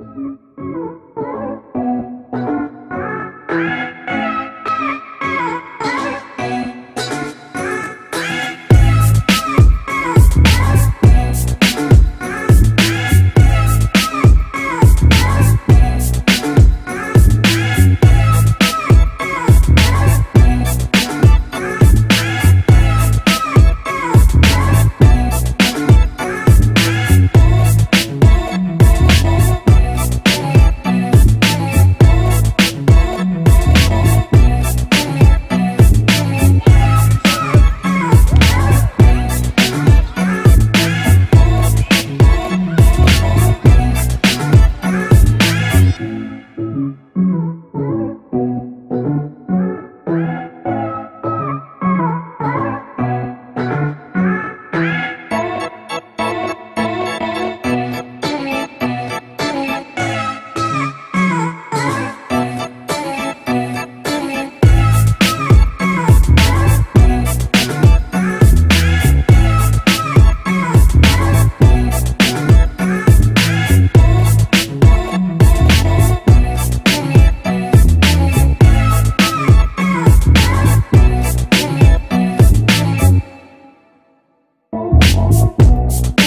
you Bye.